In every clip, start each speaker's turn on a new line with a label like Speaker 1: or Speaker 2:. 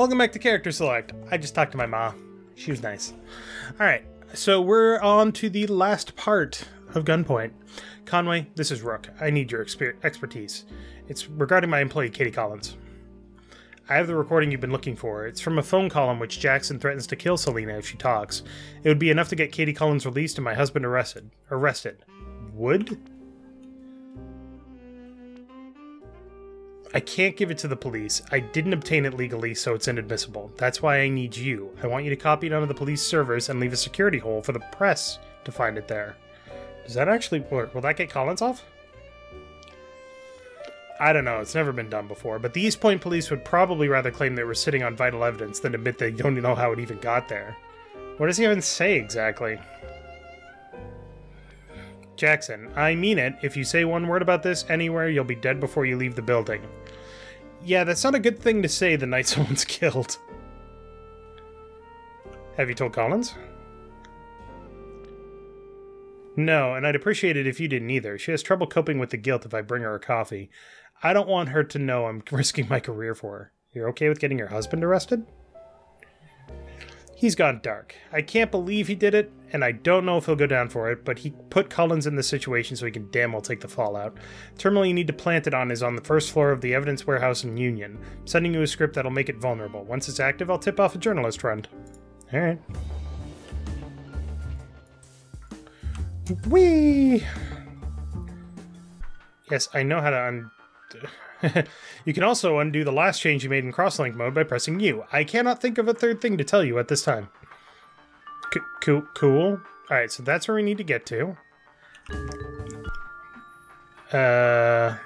Speaker 1: Welcome back to Character Select. I just talked to my ma. She was nice. Alright, so we're on to the last part of Gunpoint. Conway, this is Rook. I need your exper expertise. It's regarding my employee, Katie Collins. I have the recording you've been looking for. It's from a phone call in which Jackson threatens to kill Selena if she talks. It would be enough to get Katie Collins released and my husband arrested. Arrested. Would? I can't give it to the police. I didn't obtain it legally, so it's inadmissible. That's why I need you. I want you to copy it onto the police servers and leave a security hole for the press to find it there. Does that actually work? Will that get Collins off? I don't know. It's never been done before. But the East Point police would probably rather claim they were sitting on vital evidence than admit they don't know how it even got there. What does he even say exactly? Jackson, I mean it. If you say one word about this anywhere, you'll be dead before you leave the building. Yeah, that's not a good thing to say the night someone's killed. Have you told Collins? No, and I'd appreciate it if you didn't either. She has trouble coping with the guilt if I bring her a coffee. I don't want her to know I'm risking my career for her. You're okay with getting your husband arrested? He's gone dark. I can't believe he did it, and I don't know if he'll go down for it, but he put Collins in this situation so he can damn well take the fallout. terminal you need to plant it on is on the first floor of the evidence warehouse in Union. I'm sending you a script that'll make it vulnerable. Once it's active, I'll tip off a journalist friend. Alright. Whee! Yes, I know how to un you can also undo the last change you made in crosslink mode by pressing U. I cannot think of a third thing to tell you at this time. C cool. Cool. Alright, so that's where we need to get to. Uh...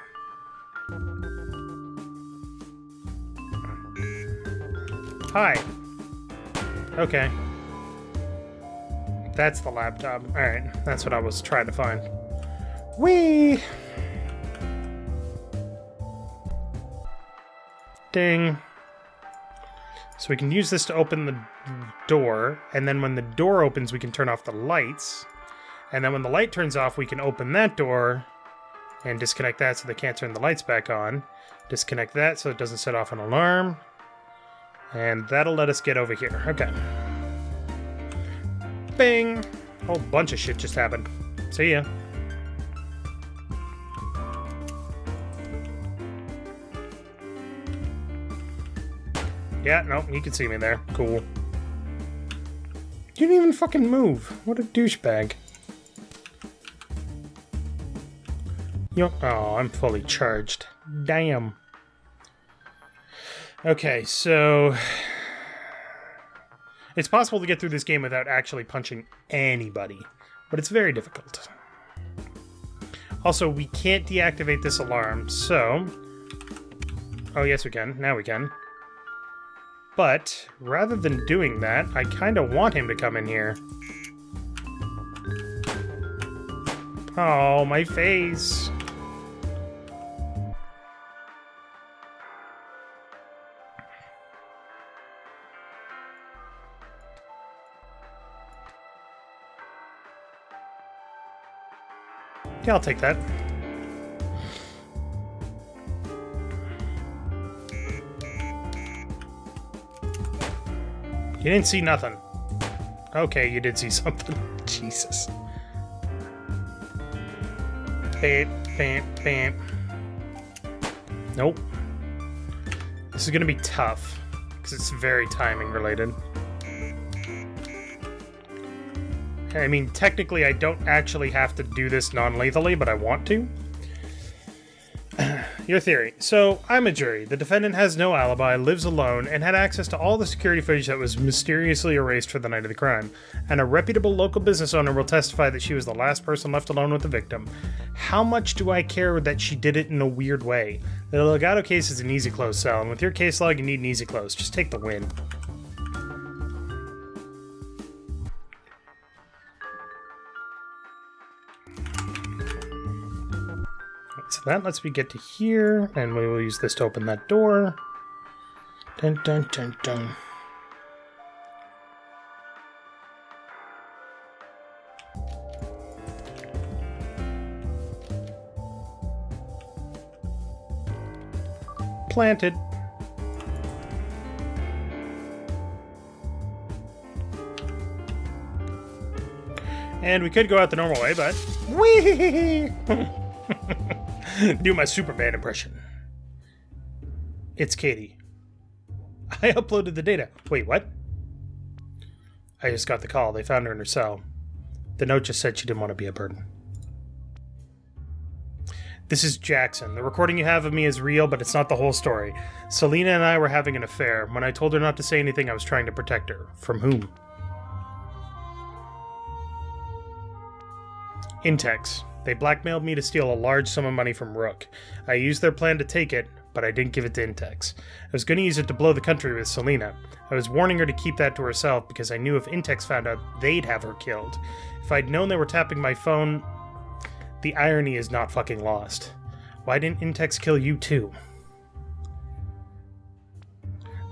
Speaker 1: Hi. Okay. That's the laptop. Alright, that's what I was trying to find. Whee! So we can use this to open the door, and then when the door opens, we can turn off the lights. And then when the light turns off, we can open that door and disconnect that so they can't turn the lights back on. Disconnect that so it doesn't set off an alarm. And that'll let us get over here. Okay. Bing! A whole bunch of shit just happened. See ya. Yeah, no, you can see me there. Cool. You didn't even fucking move. What a douchebag. Yo oh, I'm fully charged. Damn. Okay, so... It's possible to get through this game without actually punching anybody, but it's very difficult. Also, we can't deactivate this alarm, so... Oh, yes we can. Now we can. But, rather than doing that, I kind of want him to come in here. Oh, my face. Yeah, I'll take that. You didn't see nothing. Okay, you did see something. Jesus. Bam, bam, bam. Nope. This is gonna be tough, because it's very timing related. I mean, technically I don't actually have to do this non-lethally, but I want to. Your theory. So, I'm a jury. The defendant has no alibi, lives alone, and had access to all the security footage that was mysteriously erased for the night of the crime. And a reputable local business owner will testify that she was the last person left alone with the victim. How much do I care that she did it in a weird way? The Legato case is an easy close sell, and with your case log, you need an easy close. Just take the win. So that lets me get to here, and we will use this to open that door. Dun dun dun dun. Planted. And we could go out the normal way, but... Whee! Do my Superman impression. It's Katie. I uploaded the data. Wait, what? I just got the call. They found her in her cell. The note just said she didn't want to be a burden. This is Jackson. The recording you have of me is real, but it's not the whole story. Selena and I were having an affair. When I told her not to say anything, I was trying to protect her. From whom? Intex. They blackmailed me to steal a large sum of money from Rook. I used their plan to take it, but I didn't give it to Intex. I was going to use it to blow the country with Selena. I was warning her to keep that to herself because I knew if Intex found out, they'd have her killed. If I'd known they were tapping my phone, the irony is not fucking lost. Why didn't Intex kill you too?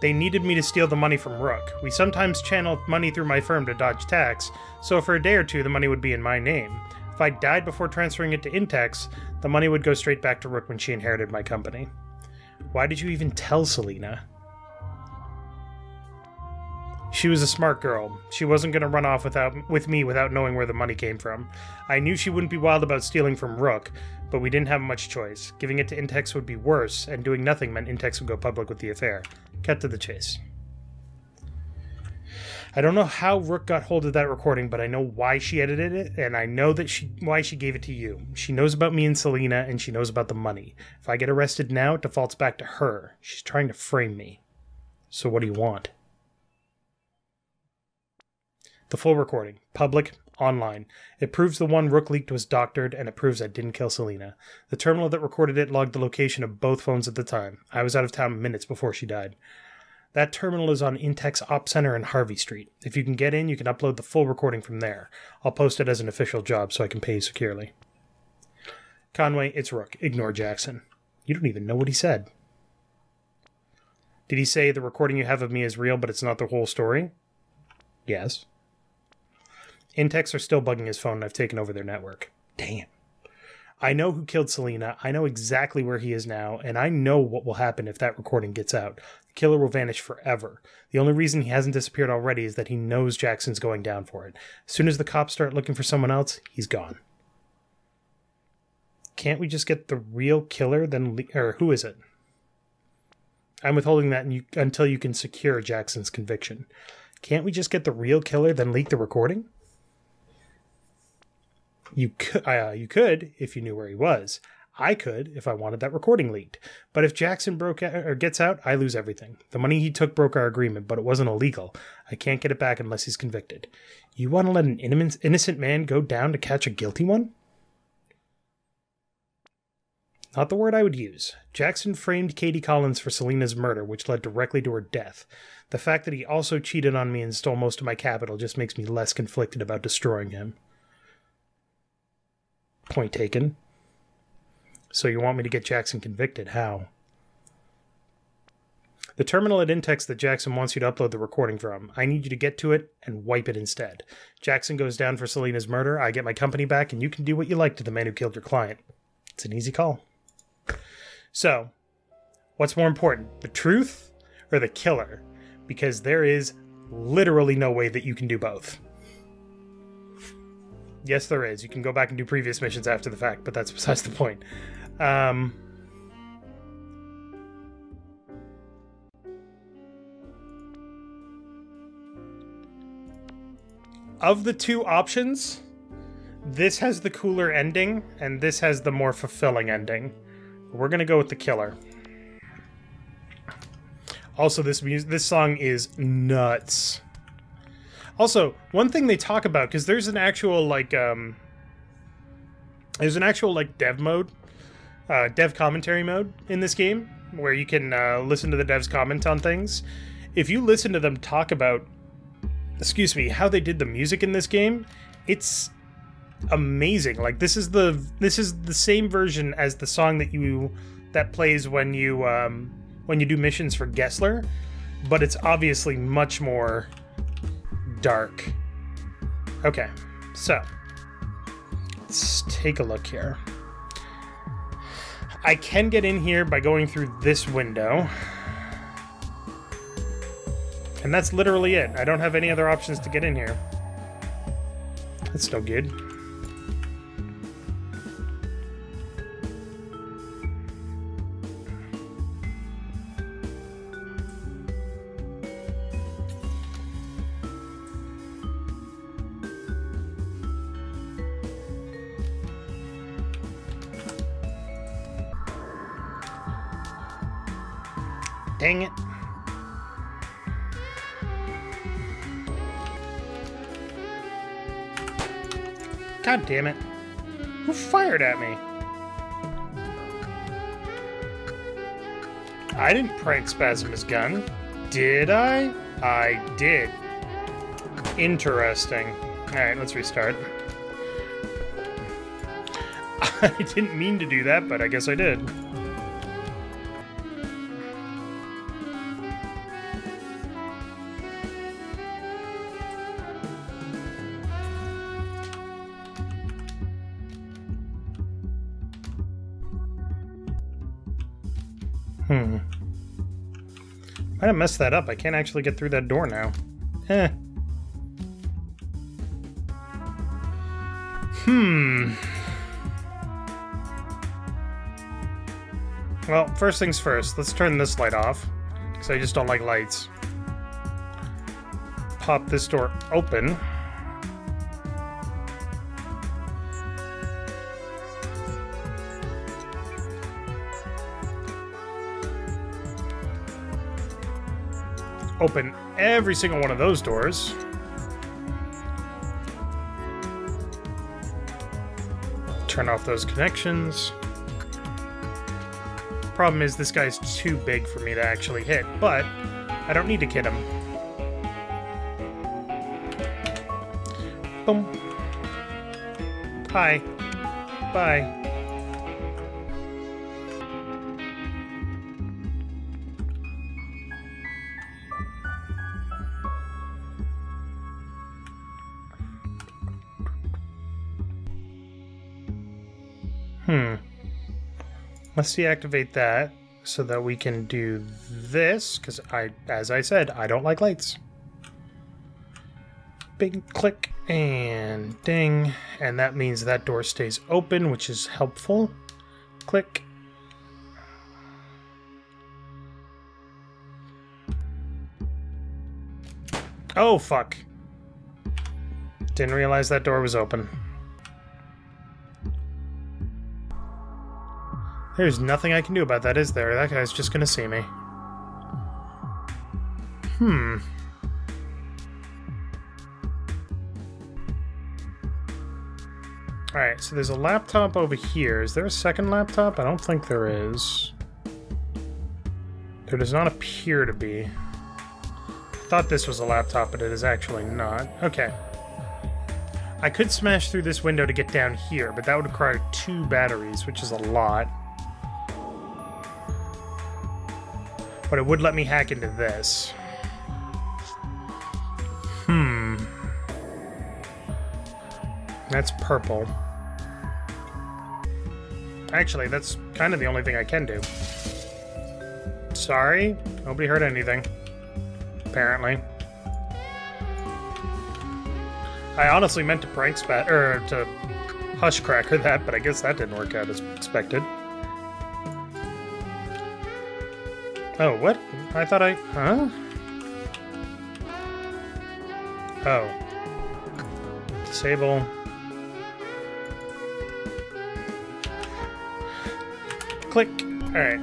Speaker 1: They needed me to steal the money from Rook. We sometimes channel money through my firm to dodge tax, so for a day or two the money would be in my name. I died before transferring it to Intex, the money would go straight back to Rook when she inherited my company. Why did you even tell Selena? She was a smart girl. She wasn't going to run off without with me without knowing where the money came from. I knew she wouldn't be wild about stealing from Rook, but we didn't have much choice. Giving it to Intex would be worse, and doing nothing meant Intex would go public with the affair. Cut to the chase. I don't know how Rook got hold of that recording, but I know why she edited it, and I know that she why she gave it to you. She knows about me and Selena, and she knows about the money. If I get arrested now, it defaults back to her. She's trying to frame me. So what do you want? The full recording, public, online. It proves the one Rook leaked was doctored, and it proves I didn't kill Selena. The terminal that recorded it logged the location of both phones at the time. I was out of town minutes before she died. That terminal is on Intex Op Center in Harvey Street. If you can get in, you can upload the full recording from there. I'll post it as an official job so I can pay you securely. Conway, it's Rook. Ignore Jackson. You don't even know what he said. Did he say the recording you have of me is real, but it's not the whole story? Yes. Intex are still bugging his phone and I've taken over their network. Damn. I know who killed Selena. I know exactly where he is now, and I know what will happen if that recording gets out. The killer will vanish forever. The only reason he hasn't disappeared already is that he knows Jackson's going down for it. As soon as the cops start looking for someone else, he's gone. Can't we just get the real killer then le- or who is it? I'm withholding that you, until you can secure Jackson's conviction. Can't we just get the real killer then leak the recording? You could, uh, you could if you knew where he was. I could if I wanted that recording leaked. But if Jackson broke out, or gets out, I lose everything. The money he took broke our agreement, but it wasn't illegal. I can't get it back unless he's convicted. You want to let an innocent man go down to catch a guilty one? Not the word I would use. Jackson framed Katie Collins for Selena's murder, which led directly to her death. The fact that he also cheated on me and stole most of my capital just makes me less conflicted about destroying him. Point taken. So you want me to get Jackson convicted? How? The terminal at Intex that Jackson wants you to upload the recording from. I need you to get to it and wipe it instead. Jackson goes down for Selena's murder, I get my company back, and you can do what you like to the man who killed your client. It's an easy call. So, what's more important, the truth or the killer? Because there is literally no way that you can do both. Yes, there is. You can go back and do previous missions after the fact, but that's besides the point. Um, of the two options, this has the cooler ending, and this has the more fulfilling ending. We're gonna go with the killer. Also, this this song is nuts. Also, one thing they talk about because there's an actual like um, there's an actual like dev mode, uh, dev commentary mode in this game where you can uh, listen to the devs comment on things. If you listen to them talk about, excuse me, how they did the music in this game, it's amazing. Like this is the this is the same version as the song that you that plays when you um, when you do missions for Gessler, but it's obviously much more dark. Okay, so let's take a look here. I can get in here by going through this window. And that's literally it. I don't have any other options to get in here. That's still good. Dang it. God damn it. Who fired at me? I didn't prank spasm his gun. Did I? I did. Interesting. Alright, let's restart. I didn't mean to do that, but I guess I did. Have messed that up. I can't actually get through that door now. Eh. Hmm. Well, first things first, let's turn this light off, because I just don't like lights. Pop this door open. Open every single one of those doors. Turn off those connections. Problem is, this guy's too big for me to actually hit, but I don't need to kid him. Boom. Hi. Bye. Hmm. Let's deactivate that so that we can do this, because I, as I said, I don't like lights. Big click and ding, and that means that door stays open, which is helpful. Click. Oh, fuck. Didn't realize that door was open. There's nothing I can do about that, is there? That guy's just gonna see me. Hmm. Alright, so there's a laptop over here. Is there a second laptop? I don't think there is. There does not appear to be. I thought this was a laptop, but it is actually not. Okay. I could smash through this window to get down here, but that would require two batteries, which is a lot. But it would let me hack into this. Hmm. That's purple. Actually, that's kind of the only thing I can do. Sorry, nobody heard anything. Apparently. I honestly meant to prank spat or to hush cracker that, but I guess that didn't work out as expected. Oh, what? I thought I... Huh? Oh. Disable. Click. Alright.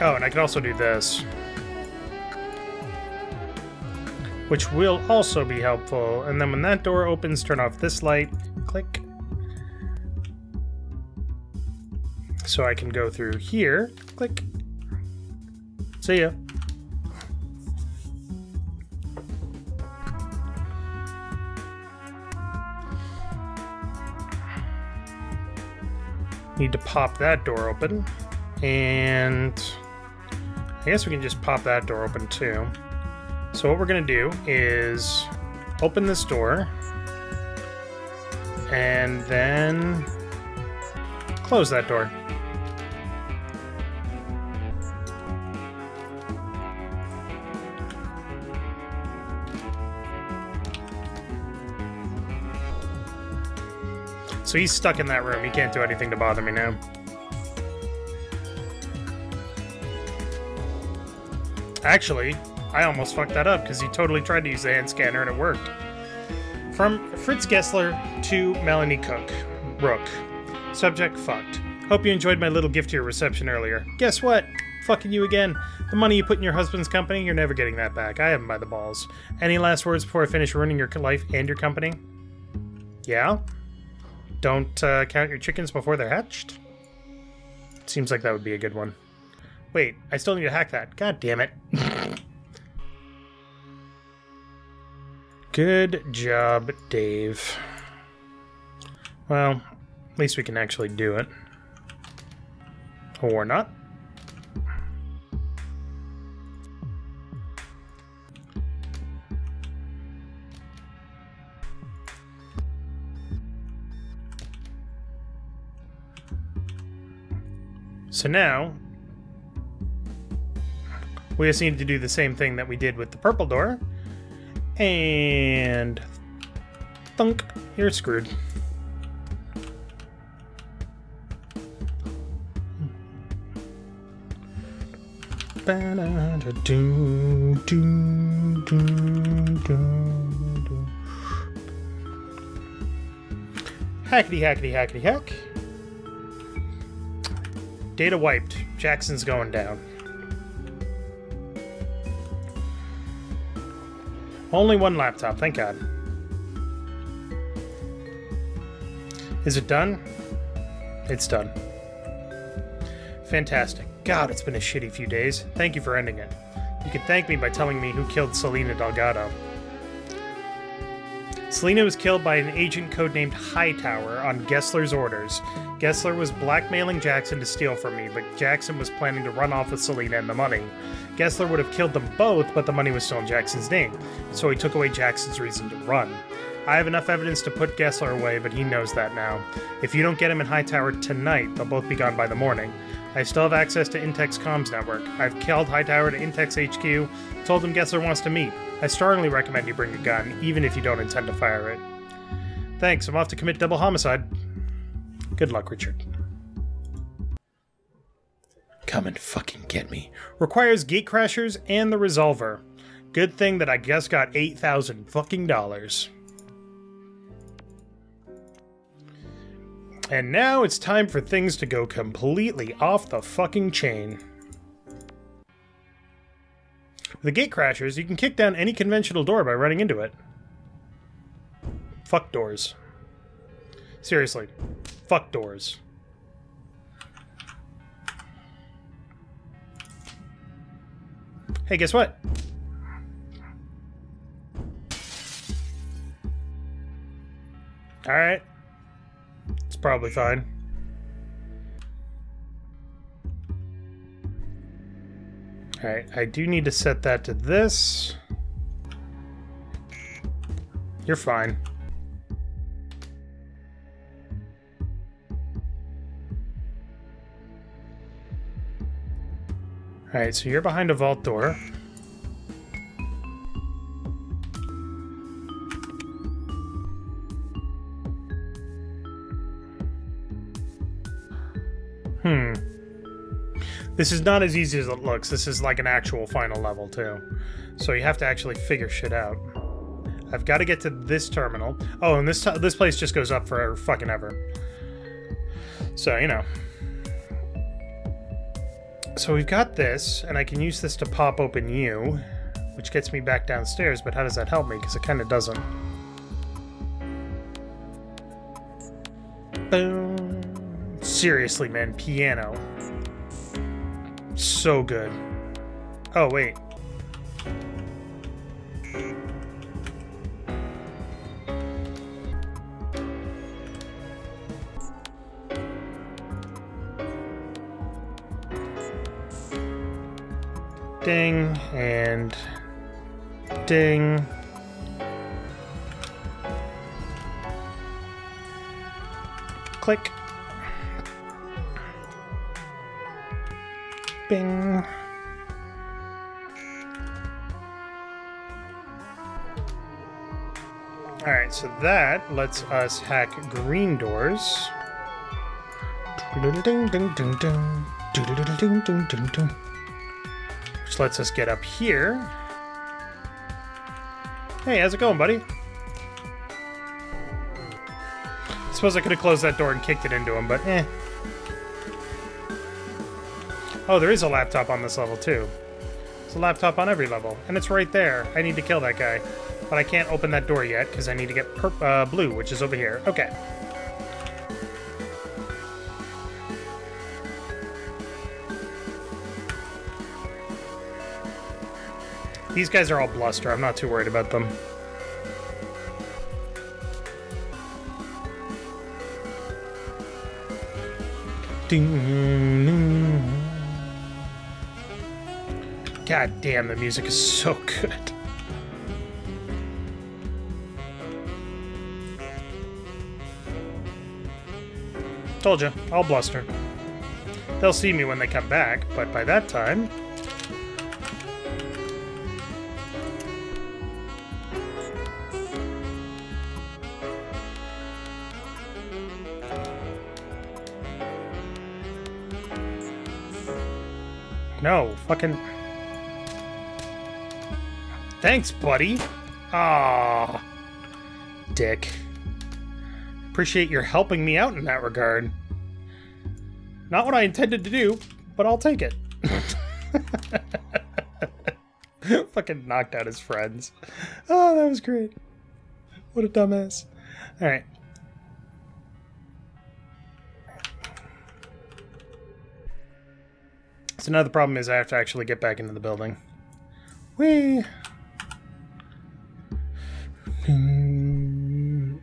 Speaker 1: Oh, and I can also do this. Which will also be helpful. And then when that door opens, turn off this light. Click. So I can go through here. Click. See ya. Need to pop that door open. And I guess we can just pop that door open too. So what we're gonna do is open this door and then close that door. So he's stuck in that room. He can't do anything to bother me now. Actually, I almost fucked that up because he totally tried to use the hand scanner and it worked. From Fritz Gessler to Melanie Cook. Rook. Subject fucked. Hope you enjoyed my little gift to your reception earlier. Guess what? Fucking you again. The money you put in your husband's company, you're never getting that back. I have him by the balls. Any last words before I finish ruining your life and your company? Yeah? Don't uh, count your chickens before they're hatched? Seems like that would be a good one. Wait, I still need to hack that. God damn it. Good job, Dave. Well, at least we can actually do it. Or not. So now, we just need to do the same thing that we did with the purple door. And... Thunk. You're screwed. Hackety hackety hackety hack. Data wiped. Jackson's going down. Only one laptop, thank God. Is it done? It's done. Fantastic. God, it's been a shitty few days. Thank you for ending it. You can thank me by telling me who killed Selena Delgado. Selena was killed by an agent codenamed Hightower on Gessler's orders. Gessler was blackmailing Jackson to steal from me, but Jackson was planning to run off with Selena and the money. Gessler would have killed them both, but the money was still in Jackson's name, so he took away Jackson's reason to run. I have enough evidence to put Gessler away, but he knows that now. If you don't get him in Hightower tonight, they'll both be gone by the morning. I still have access to Intex comms network. I've called Hightower to Intex HQ, told him Gessler wants to meet. I strongly recommend you bring a gun, even if you don't intend to fire it. Thanks, I'm off to commit double homicide. Good luck, Richard. Come and fucking get me. Requires gatecrashers and the resolver. Good thing that I just got 8,000 fucking dollars. And now it's time for things to go completely off the fucking chain. The gatecrashers, you can kick down any conventional door by running into it. Fuck doors. Seriously. Fuck doors. Hey, guess what? Alright. It's probably fine. Alright, I do need to set that to this. You're fine. Alright, so you're behind a vault door. This is not as easy as it looks. This is like an actual final level, too. So you have to actually figure shit out. I've got to get to this terminal. Oh, and this this place just goes up for fucking ever. So, you know. So we've got this, and I can use this to pop open you, which gets me back downstairs, but how does that help me? Because it kind of doesn't. Boom. Seriously, man, piano so good. Oh, wait. Ding, and ding. Click. Bing. Alright, so that lets us hack green doors. Which lets us get up here. Hey, how's it going, buddy? I suppose I could have closed that door and kicked it into him, but eh. Oh, there is a laptop on this level, too. There's a laptop on every level, and it's right there. I need to kill that guy. But I can't open that door yet, because I need to get uh, blue, which is over here. Okay. These guys are all bluster. I'm not too worried about them. God damn, the music is so good. Told you, I'll bluster. They'll see me when they come back, but by that time... No, fucking... Thanks, buddy. Ah, dick. Appreciate your helping me out in that regard. Not what I intended to do, but I'll take it. Fucking knocked out his friends. Oh, that was great. What a dumbass. Alright. So now the problem is I have to actually get back into the building. Whee!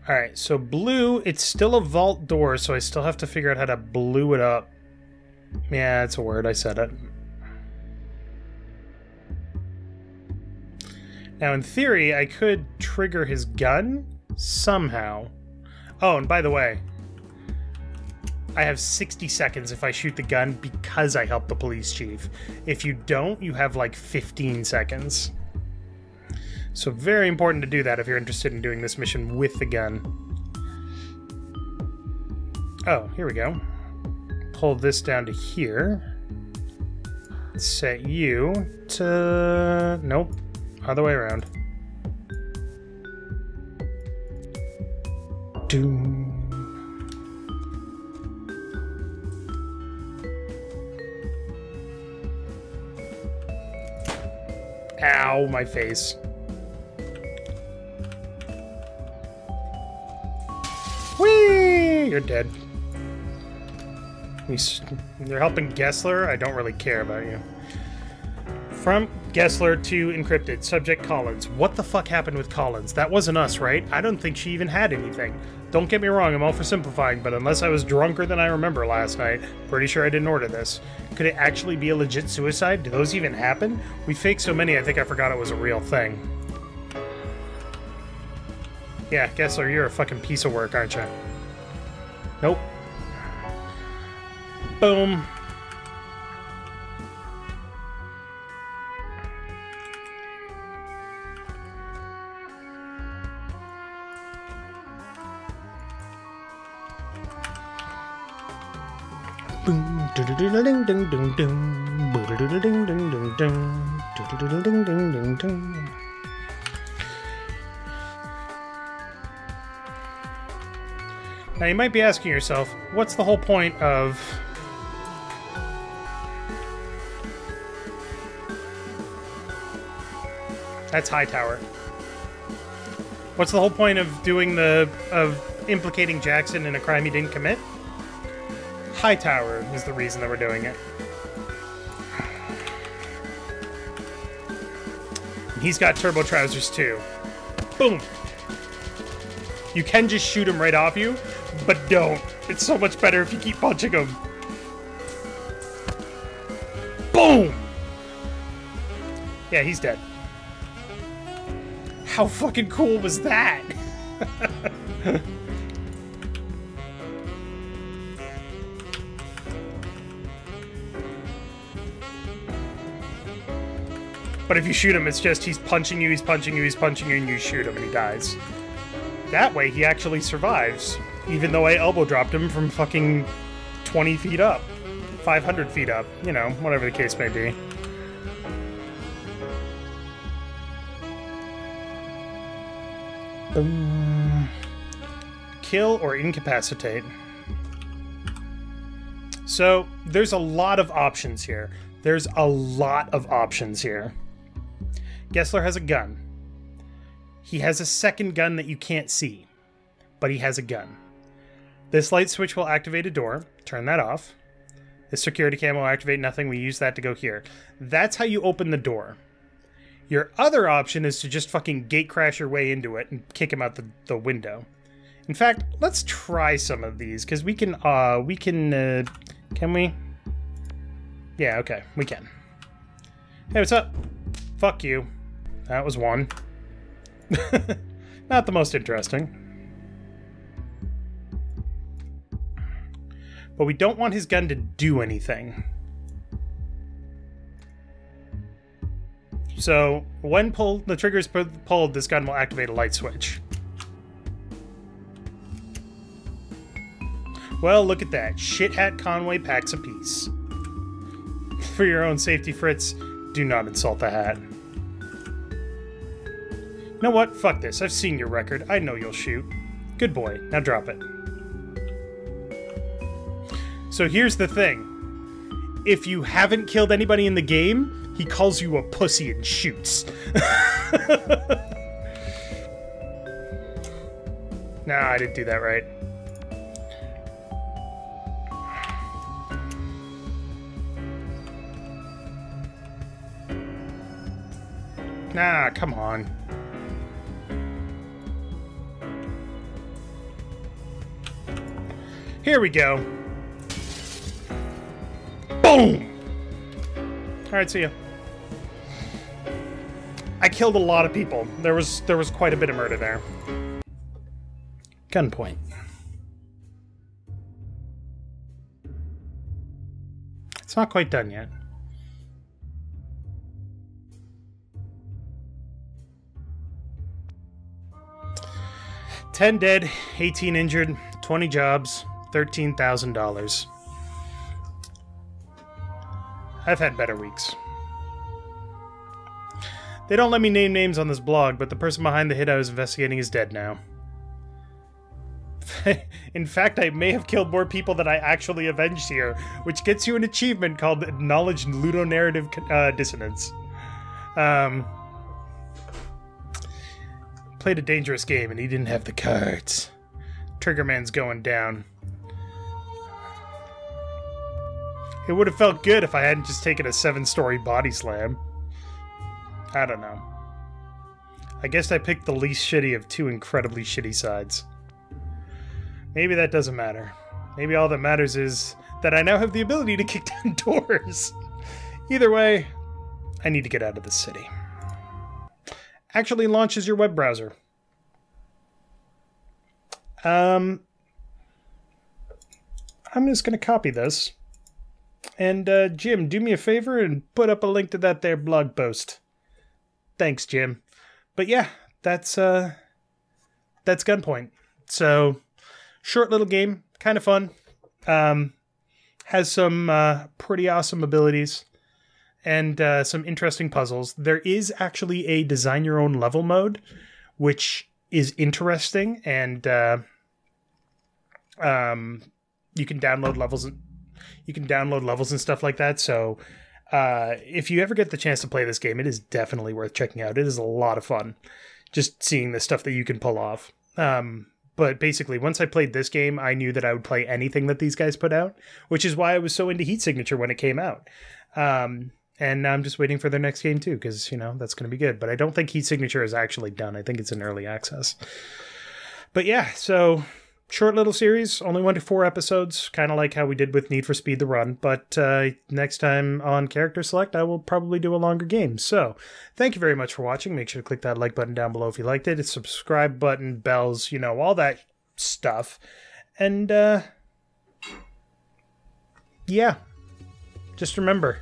Speaker 1: Alright, so blue, it's still a vault door, so I still have to figure out how to blue it up. Yeah, it's a word, I said it. Now, in theory, I could trigger his gun somehow. Oh, and by the way, I have 60 seconds if I shoot the gun because I help the police chief. If you don't, you have like 15 seconds. So very important to do that if you're interested in doing this mission with the gun. Oh, here we go. Pull this down to here. Set you to... Nope. Other way around. Doom. Ow, my face. You're dead. You're helping Gessler? I don't really care about you. From Gessler to Encrypted. Subject Collins. What the fuck happened with Collins? That wasn't us, right? I don't think she even had anything. Don't get me wrong, I'm all for simplifying, but unless I was drunker than I remember last night, pretty sure I didn't order this. Could it actually be a legit suicide? Do those even happen? We faked so many I think I forgot it was a real thing. Yeah, Gessler, you're a fucking piece of work, aren't you? Nope. Boom. Boom. Now you might be asking yourself, what's the whole point of... That's Hightower. What's the whole point of doing the... of implicating Jackson in a crime he didn't commit? Hightower is the reason that we're doing it. And he's got turbo trousers too. Boom! You can just shoot him right off you, but don't. It's so much better if you keep punching him. Boom! Yeah, he's dead. How fucking cool was that? But if you shoot him, it's just he's punching you, he's punching you, he's punching you, and you shoot him and he dies. That way he actually survives, even though I elbow dropped him from fucking 20 feet up. 500 feet up, you know, whatever the case may be. Um, kill or incapacitate. So, there's a lot of options here. There's a lot of options here. Gessler has a gun. He has a second gun that you can't see, but he has a gun. This light switch will activate a door. Turn that off. This security cam will activate nothing. We use that to go here. That's how you open the door. Your other option is to just fucking gate crash your way into it and kick him out the, the window. In fact, let's try some of these because we can. Uh, we can. Uh, can we? Yeah. Okay, we can. Hey, what's up? Fuck you. That was one. Not the most interesting. But we don't want his gun to do anything. So, when pulled, the trigger is pulled, this gun will activate a light switch. Well, look at that. Shit Hat Conway packs a piece. For your own safety, Fritz, do not insult the hat. You know what? Fuck this. I've seen your record. I know you'll shoot. Good boy. Now drop it. So here's the thing. If you haven't killed anybody in the game, he calls you a pussy and shoots. nah, I didn't do that right. Nah, come on. Here we go. Boom! Alright, see ya. I killed a lot of people. There was there was quite a bit of murder there. Gunpoint. It's not quite done yet. Ten dead, 18 injured, 20 jobs, $13,000. I've had better weeks. They don't let me name names on this blog, but the person behind the hit I was investigating is dead now. In fact, I may have killed more people than I actually avenged here, which gets you an achievement called Acknowledged Ludonarrative uh, Dissonance. Um, played a dangerous game and he didn't have the cards. Triggerman's going down. It would have felt good if I hadn't just taken a seven-story body slam. I don't know. I guess I picked the least shitty of two incredibly shitty sides. Maybe that doesn't matter. Maybe all that matters is that I now have the ability to kick down doors. Either way, I need to get out of the city. Actually launches your web browser. Um, I'm just going to copy this. And uh, Jim, do me a favor and put up a link to that there blog post. Thanks, Jim. But yeah, that's uh, that's Gunpoint. So short little game, kind of fun. Um, has some uh, pretty awesome abilities and uh, some interesting puzzles. There is actually a design your own level mode, which is interesting and uh, um, you can download levels you can download levels and stuff like that. So uh, if you ever get the chance to play this game, it is definitely worth checking out. It is a lot of fun just seeing the stuff that you can pull off. Um, but basically, once I played this game, I knew that I would play anything that these guys put out, which is why I was so into Heat Signature when it came out. Um, and I'm just waiting for their next game too, because you know that's going to be good. But I don't think Heat Signature is actually done. I think it's in early access. But yeah, so short little series, only one to four episodes, kind of like how we did with Need for Speed the Run. But uh, next time on Character Select, I will probably do a longer game. So thank you very much for watching. Make sure to click that like button down below if you liked it, It's subscribe button, bells, you know, all that stuff. And uh, yeah, just remember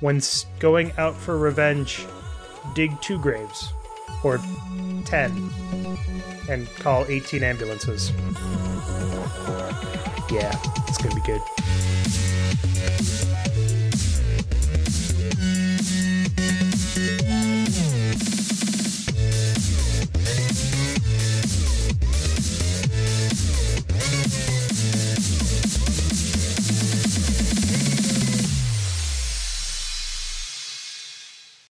Speaker 1: when going out for revenge, dig two graves or 10 and call 18 ambulances. Yeah, it's gonna be good.